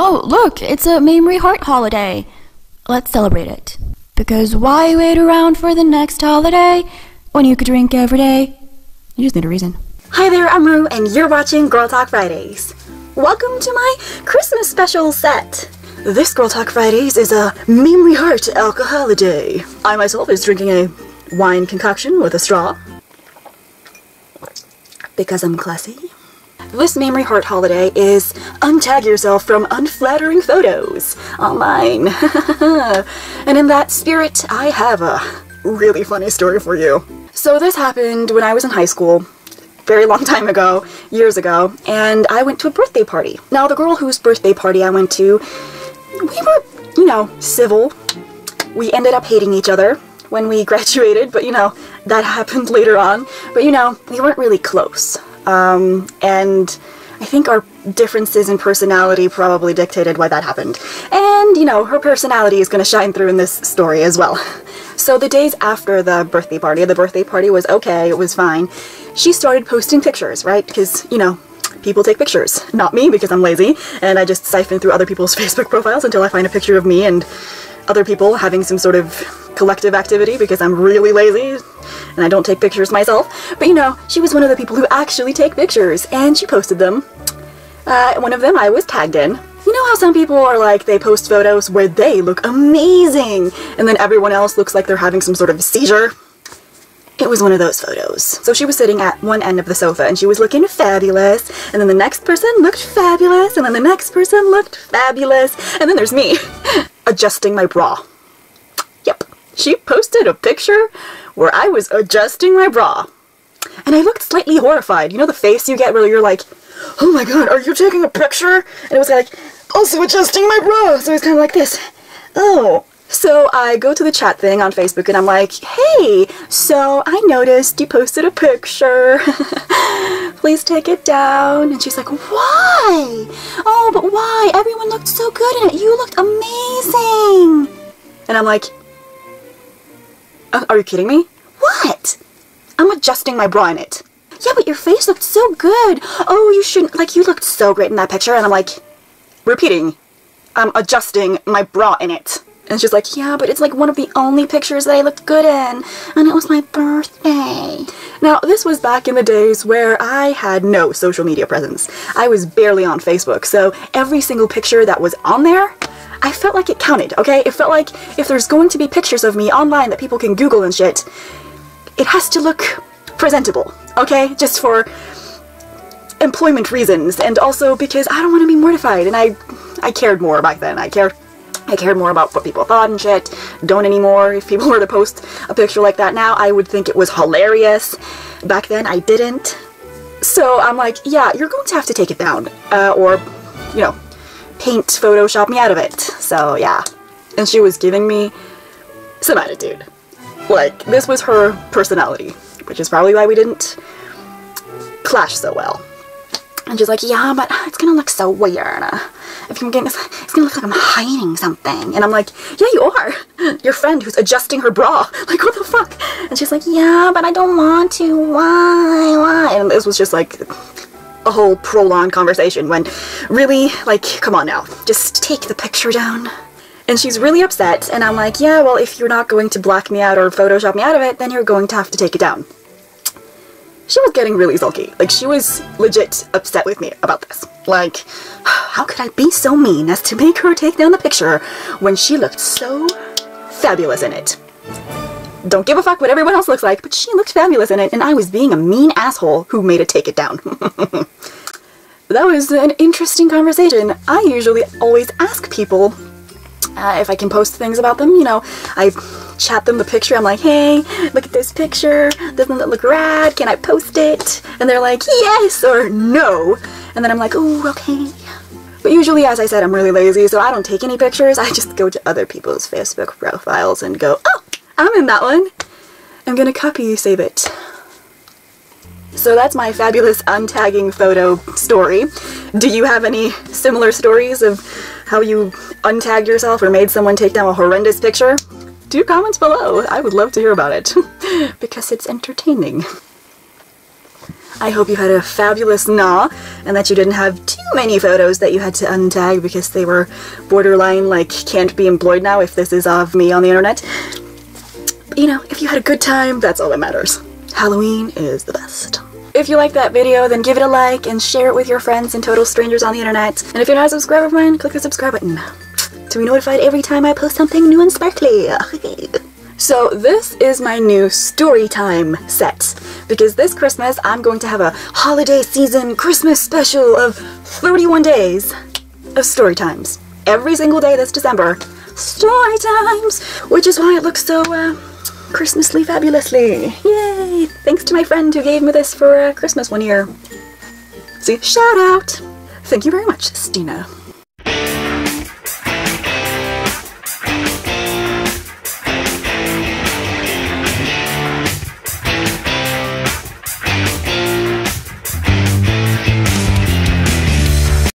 Oh, look, it's a Mamrie Hart holiday. Let's celebrate it. Because why wait around for the next holiday when you could drink every day? You just need a reason. Hi there, I'm Roux, and you're watching Girl Talk Fridays. Welcome to my Christmas special set. This Girl Talk Fridays is a Mamrie Hart alcoholiday. I myself is drinking a wine concoction with a straw. Because I'm classy. This Mamrie Hart holiday is untag yourself from unflattering photos online. and in that spirit, I have a really funny story for you. So this happened when I was in high school, very long time ago, years ago, and I went to a birthday party. Now the girl whose birthday party I went to, we were, you know, civil. We ended up hating each other when we graduated, but you know, that happened later on. But you know, we weren't really close. Um, and I think our differences in personality probably dictated why that happened. And, you know, her personality is going to shine through in this story as well. So the days after the birthday party, the birthday party was okay, it was fine, she started posting pictures, right? Because, you know, people take pictures. Not me, because I'm lazy, and I just siphon through other people's Facebook profiles until I find a picture of me and other people having some sort of collective activity because I'm really lazy and I don't take pictures myself. But you know, she was one of the people who actually take pictures and she posted them. Uh, one of them I was tagged in. You know how some people are like, they post photos where they look amazing and then everyone else looks like they're having some sort of seizure? It was one of those photos. So she was sitting at one end of the sofa and she was looking fabulous, and then the next person looked fabulous, and then the next person looked fabulous, and then there's me adjusting my bra. Yep, she posted a picture where I was adjusting my bra. And I looked slightly horrified. You know the face you get where you're like, oh my god, are you taking a picture? And it was like, also adjusting my bra. So it was kind of like this. Oh. So I go to the chat thing on Facebook and I'm like, hey, so I noticed you posted a picture. Please take it down. And she's like, why? Oh, but why? Everyone looked so good in it. You looked amazing. And I'm like, uh, are you kidding me? What? I'm adjusting my bra in it. Yeah, but your face looked so good. Oh, you shouldn't, like, you looked so great in that picture. And I'm like, repeating, I'm adjusting my bra in it. And she's like, yeah, but it's like one of the only pictures that I looked good in. And it was my birthday. Now, this was back in the days where I had no social media presence. I was barely on Facebook, so every single picture that was on there, I felt like it counted, okay? It felt like if there's going to be pictures of me online that people can Google and shit, it has to look presentable, okay? Just for employment reasons, and also because I don't want to be mortified, and I, I cared more back then. I cared I cared more about what people thought and shit. Don't anymore. If people were to post a picture like that now, I would think it was hilarious. Back then, I didn't. So I'm like, yeah, you're going to have to take it down. Uh, or, you know, paint Photoshop me out of it. So, yeah. And she was giving me some attitude. Like, this was her personality, which is probably why we didn't clash so well. And she's like, yeah, but it's gonna look so weird. If I'm getting, it's gonna look like I'm hiding something. And I'm like, yeah, you are. Your friend who's adjusting her bra. Like, what the fuck? And she's like, yeah, but I don't want to. Why? Why? And this was just like a whole prolonged conversation when really, like, come on now. Just take the picture down. And she's really upset, and I'm like, yeah, well, if you're not going to black me out or Photoshop me out of it, then you're going to have to take it down she was getting really sulky. Like, she was legit upset with me about this. Like, how could I be so mean as to make her take down the picture when she looked so fabulous in it? Don't give a fuck what everyone else looks like, but she looked fabulous in it, and I was being a mean asshole who made it take it down. that was an interesting conversation. I usually always ask people uh, if I can post things about them. You know, I chat them the picture. I'm like, hey, look at this picture. Doesn't it look rad? Can I post it? And they're like, yes or no. And then I'm like, oh, okay. But usually, as I said, I'm really lazy, so I don't take any pictures. I just go to other people's Facebook profiles and go, oh, I'm in that one. I'm gonna copy save it. So that's my fabulous untagging photo story. Do you have any similar stories of how you untagged yourself or made someone take down a horrendous picture? Do comments below. I would love to hear about it. because it's entertaining. I hope you had a fabulous gnaw and that you didn't have too many photos that you had to untag because they were borderline like can't be employed now if this is of me on the internet. But, you know, if you had a good time, that's all that matters. Halloween is the best. If you like that video, then give it a like and share it with your friends and total strangers on the internet. And if you're not a subscriber of mine, click the subscribe button to be notified every time I post something new and sparkly. so this is my new story time set because this Christmas I'm going to have a holiday season Christmas special of 31 days of story times. Every single day this December. Story times! Which is why it looks so uh, Christmasly fabulously. Thanks to my friend who gave me this for uh, Christmas one year. See, shout out! Thank you very much, Stina.